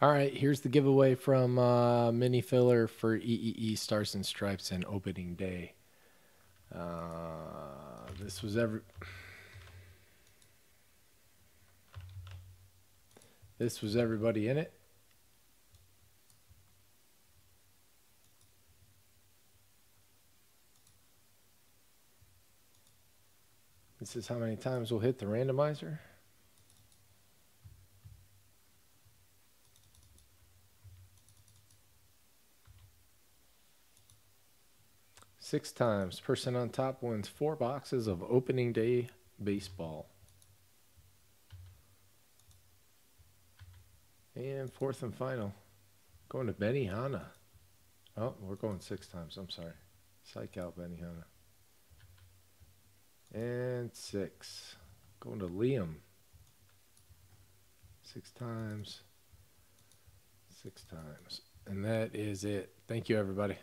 All right, here's the giveaway from uh, Mini Filler for EEE Stars and Stripes and opening day. Uh, this was every. This was everybody in it. This is how many times we'll hit the randomizer. Six times. Person on top wins four boxes of opening day baseball. And fourth and final. Going to Benny Hanna. Oh, we're going six times. I'm sorry. Psych out, Benny Hanna. And six. Going to Liam. Six times. Six times. And that is it. Thank you, everybody.